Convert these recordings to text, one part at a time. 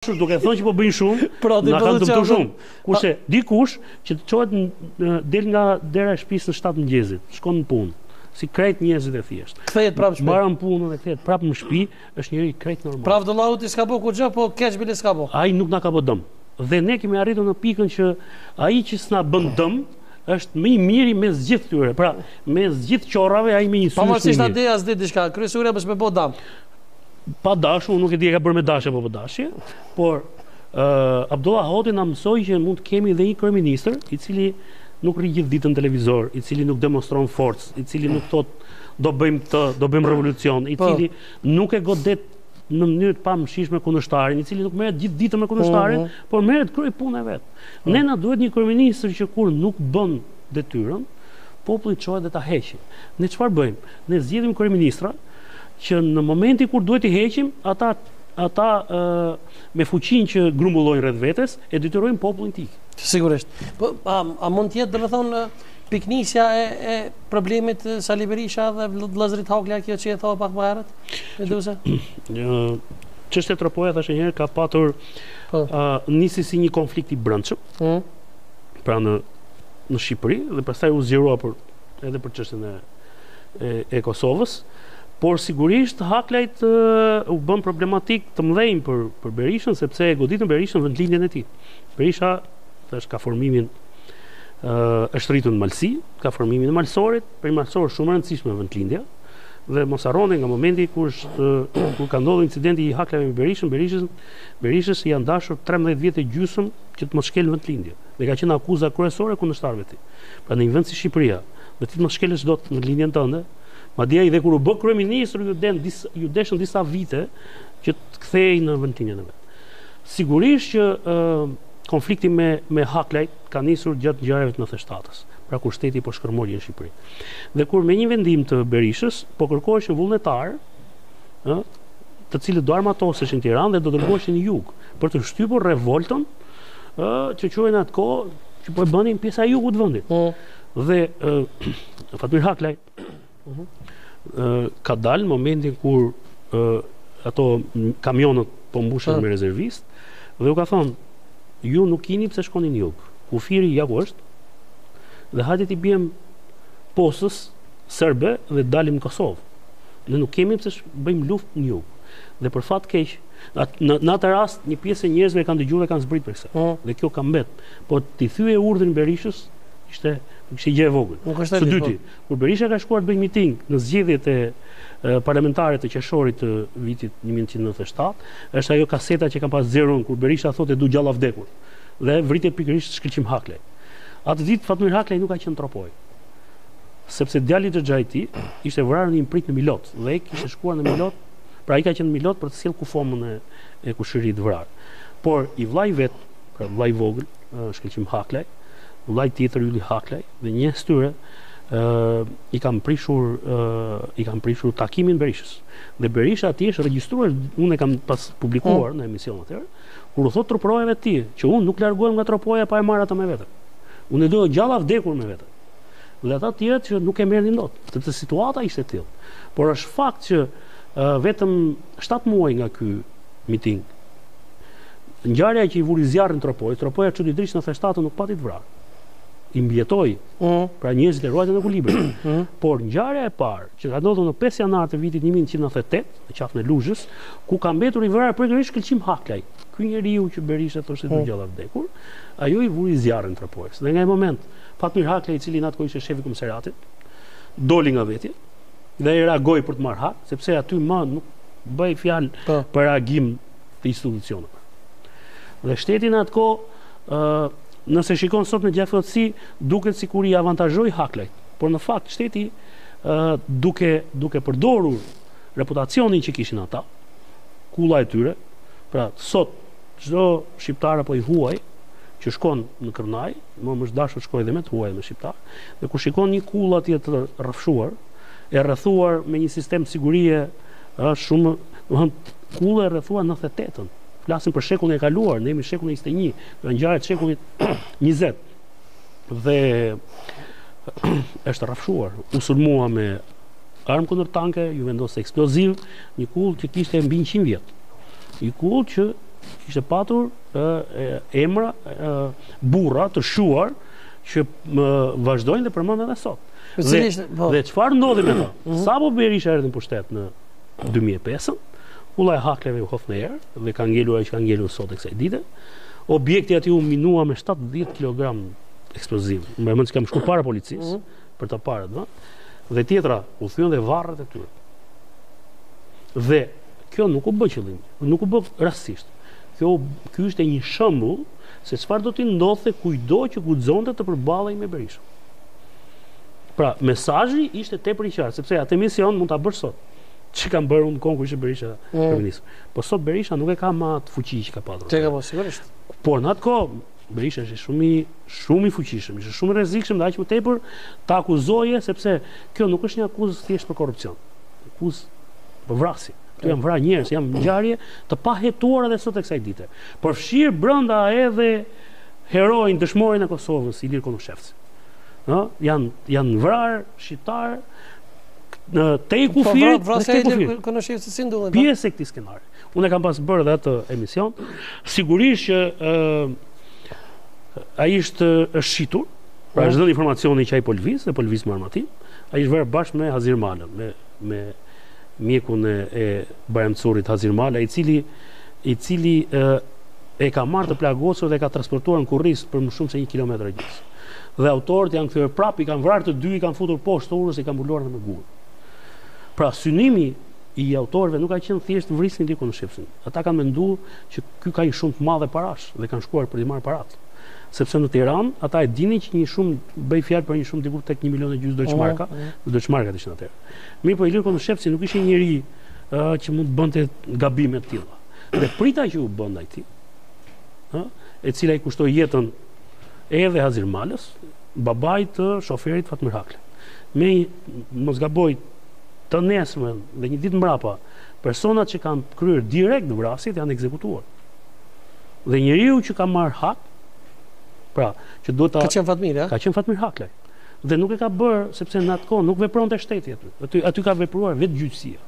dashur duke thënë që po bëjnë shumë, pra, na kanë dëmtuar shumë. Kurse dikush që të çohet të dalë nga dera e shtëpisë në 7 të mëngjesit, shkon në punë, si krejt njerëzit e thjeshtë. Kthehet prapë në shtëpi. Mbaron punën dhe kthehet prapë në shtëpi, është njeri krejt normal. Pra Abdullah Hoti s'ka bo kurrgjë, po keq bile s'ka bo. Ai nuk na ka bo dëm. Dhe ne kemi arritur në pikën që ai që s'na bën dëm, është më i miri mes gjithë tyre. Pra, mes gjithë qorrave ai me një sy. Pavarësisht atë a di diçka, kryesorja mos me bo dëm. Pa dashje, unë nuk e di e ka bërë me dashje apo pa dashje, por uh, Abdullah Hoti na mësoi që mund të kemi dhe një kryeministër i cili nuk rri gjithë ditën në televizor, i cili nuk demonstron forcë, i cili nuk thotë do bëjmë këtë, do bëjmë revolucion, i po. cili nuk e godet në mënyrë të pamëshirshme kundërshtarin, i cili nuk merret gjithë ditën me kundërshtarin, mhm. por merret kryen punën e vet. Po. Ne na duhet një kryeministër që kur nuk bën detyrën, populli të çohet dhe ta heqë. Ne çfarë bëjmë? Ne zgjedhim kryeministra, Që në momentin kur duhet t'i heqim, ata ata me fuqinë që grumbullojnë rreth vetes e detyrojnë popullin të ikë. Sigurisht. Po a, a mund të jetë domethënë pikënisja e, e problemit Sali Berisha dhe vëllezërit Haklaj kjo që e thoshe pak më herët? Meduza. Çështja Tropoja thashë një herë ka patur po. a, nisi si një konflikt i brendshëm. Mm. Pra në në Shqipëri dhe pastaj u zgjerua për edhe për çështjen e e Kosovës, por sigurisht Haklajt u bënë problematikë të mëdhenj për, për Berishën, sepse e goditën Berishën në vendlindjen e tij. Berisha është ka formimin është rritur në Malsi, ka formimin e Malsorit, për Malsorin shumë e rëndësishme vendlindja, dhe mos harroni nga momenti kur është kur ka ndodhur incidenti i Haklajve me Berishën, Berishës Berishës i janë dashur 13 vjet e gjysëm që të mos shkelë në vendlindje. Dhe ka qenë akuza kryesore e kundërshtarëve të tij. Pra në një vend si Shqipëria, dhe ti të mos shkelësh dot në vendlindjen tënde. Madje ai dhe kur u bë kryeministër iu desh dis, iu deshën disa vite që të kthehej në vendlindjen e vet. Sigurisht që ë, konflikti me me Haklajt ka nisur gjatë ngjarjeve të 97-s, pra kur shteti po shkërmoqej në Shqipëri. Dhe kur me një vendim të Berishës po kërkoheshin vullnetarë, ë, të cilët do armatoseshin në Tiranë dhe do dërgoheshin në jug për të shtypur revoltën ë që quhej në atë kohë që po e bënin pjesa e jugut të vendit. Mm. Dhe Fatmir Haklaj mhm. ka dalë në momentin kur ato kamionët po mbusheshin me rezervistë dhe u ka thonë ju nuk kini pse shkoni në jug. Kufiri ja ku është. Dhe hajde t'i biem postës serbe dhe dalim në Kosovë. Ne nuk kemi pse bëjmë luftë në jug. Dhe për fat keq, në në atë rast një pjesë e njerëzve e kanë dëgjuar e kanë zbrit për këtë. Mm. Dhe kjo ka mbet. Po t'i thyeje urdhrin Berishës, Ishte një gjë e vogël. Së dyti, po. kur Berisha ka shkuar të bëjë miting në zgjedhjet e parlamentare të qershorit të vitit 1997, është ajo kaseta që kam pas zërin kur Berisha thotë du gjallë a vdekur dhe vritet pikërisht Shkëlqim Haklaj. Atë ditë Fatmir Haklaj nuk ka qenë Tropojë. Sepse djali i xhajës tij ishte vrarë në një pritë në Milot dhe ai kishte shkuar në Milot, pra ai ka qenë në Milot për të sjellë kufomën e e kushëririt të vrarë. Por i vllai vet, pra vllai vogël, Shkëlqim Haklaj, vëllai tjetër Ylli Haklaj dhe njerëzit e tyre i kanë prishur i kanë prishur takimin Berishës. Dhe Berisha atje është regjistruar, unë e kam pas publikuar po. në emision atëherë, kur u thotë truprojave të tij që unë nuk largohem nga Tropoja pa e marrë atë me vete. Unë e dua gjallë a vdekur me vete. Dhe ata të tjerët që nuk e merrnin dot, sepse situata ishte e tillë. Por është fakt që vetëm 7 muaj nga ky miting. Ngjarja që i vuri zjarrin Tropojës, Tropoja çuditërisht në 97-ën nuk pati të vrarë. I mbijetoi. Mm. Pra njerëzit e ruajtën një ekuilibër. Mm. Por ngjarja e parë që ka ndodhur në 5 janar të vitit 1998, në Qafën e Luzhës, ku ka mbetur i vrarë pikërisht Shkëlqim Haklaj. Ky njeriu që Berisha thoshte të mm. gjallë a vdekur, ajo i vuri zjarrin Tropojës. Dhe nga ai moment, Fatmir Haklaj i cili në atë kohë ishte shef i komisariatit, doli nga vetja, dhe reagoi për të marrë hak, sepse aty më nuk bëhej fjalë po. për reagim të institucioneve. Dhe shteti në atë kohë, nëse shikon sot me gjakftohtësi, duket sikur i avantazhoi Haklajt. Por në fakt, shteti duke, duke përdorur reputacionin që kishin ata, kulla e tyre, pra sot, çdo shqiptar apo i huaj, që shkon në Kërrnajë, më më është dashur të shkoj dhe me të huaj e me shqiptar. Dhe kur shikon një kullë atje të rrafshuar, e rrethuar me një sistem sigurie, është shumë, do të thonë, kulla e rrethuar në 98-ën. Flasim për shekullin e kaluar, ne jemi shekullin 21, do ngjarje të shekullit 20. Dhe është rrafshuar, u sulmua me armë kundër tanke, iu vendos eksploziv, një kullë që kishte mbi 100 vjet. Një kullë që kishte patur emra burrash të shquar që vazhdojnë dhe përmenden edhe sot. Po. Dhe çfarë ndodhi me ta? Mhm. Sapo Berisha erdhi në pushtet në 2005-ën, kulla e Haklajve u hodh në erë, dhe ka ngelur ajo që ka ngelur sot e kësaj dite, objekti aty u minua me 70 kg eksploziv, mbaj mend që kam shkuar para policisë, mhm. për ta parë, dhe, dhe tjetra, u thyen dhe varret e tyre. Dhe kjo nuk u bë qëllim, nuk u bë rastisht. Kjo ky ishte një shembull se çfarë do t'i ndodhte kujdo që guxonte të përballej me Berishën. Pra, mesazhi ishte tepër i qartë, sepse atë mision mund ta bësh sot. Që e kam bërë unë në kohën kur ishte Berisha mm. kryeministër. Po sot Berisha nuk e ka më atë fuqi që ka patur. E ka po sigurisht. Por në atë kohë Berisha ishte shumë i shumë i fuqishëm, ishte shumë i rrezikshëm dhe aq më tepër ta akuzoje sepse kjo nuk është një akuzë thjesht për korrupsion. Akuzë për vrasje. Këtu janë vrarë njerëz, janë ngjarje të pahetuara edhe sot e kësaj dite. Përfshirë brenda edhe heroin dëshmorin e Kosovës, Ilir Konushevc. Ë, janë janë vrarë shqiptarë andej po, kufirit dhe këtej kufirit. Konushevci ndodhet? Pjesë e këtij skenari. Unë e kam pas bërë dhe atë emision. Sigurisht që ai është është shoqëruar, pra është dhe informacioni që ai po lëviz, dhe po lëviz me armatim, ai është vrarë bashkë me Hazir Malën, me, me mjekun e, e Bajram Currit Hazir Malë, i cili, i cili e, e ka marrë të plagosur dhe e ka transportuar në kurriz për më shumë se një kilometër e gjysmë. Dhe autorët janë kthyer prapë, i kanë vrarë të dy, i kanë futur poshtë urës, i kanë mbuluar dhe me gurë. Pra, synimi I autorëve nuk ka qenë thjesht të vrisnin dikë në Shqipëri. Ata kanë menduar që ky ka një shumë të madhe parash dhe kanë shkuar për t'i marrë paratë. Sepse në Tiranë, ata e dinin që një shumë, bëhet fjalë për një shumë diku tek një milion e gjysmë Deutschmarka, Deutschmarkat ishin atëherë. Mirëpo Ilir Konushevci nuk ishte një njeri ë që mund të bënte gabime të tilla. Dhe prita që u bë ndaj tij, ë, e cila i kushtoi jetën edhe Hazir Malës, babait të shoferit të Fatmir Haklajt. Në mos gaboj Të nesërmen dhe një ditë mbrapa, personat që kanë kryer direkt vrasjet janë ekzekutuar. Dhe njeriu që ka marrë hak, pra, që duhet ta Ka qenë Fatmir, a? Ka qenë Fatmir Haklaj. Dhe nuk e ka bërë sepse në atë kohë nuk vepronte shteti aty. Aty aty ka vepruar vetëgjyqësia.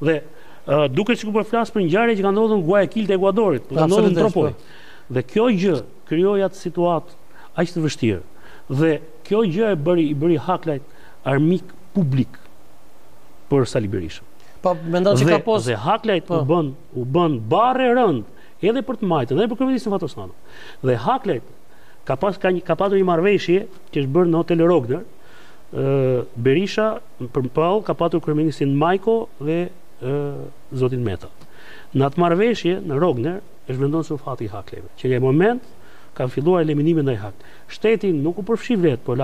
Dhe uh, duket sikur po flas për ngjarje që ka ndodhur në Guayaquil të Ekuadorit, po ka ndodhur në Tropojë. Po. Dhe kjo gjë krijoi atë situatë aq të vështirë dhe kjo gjë e bëri i bëri Haklajt armik publik për Sali Berishën. Po mendon se ka pas dhe Haklajt po. u bënë u bënë barrë e rëndë edhe për të majtën dhe për kryeministrin Fatos Nano. Dhe Haklajt ka pas ka, ka patur një marrëveshje që është bërë në Hotel Rogner. Ë Berisha përballë ka patur kryeministrin Majko dhe ë zotin Meta. Në atë marrëveshje në Rogner Është vendosur fati i Haklajve. Që nga ai moment kanë filluar eliminimet ndaj Hak. Shteti nuk u përfshi vetë, por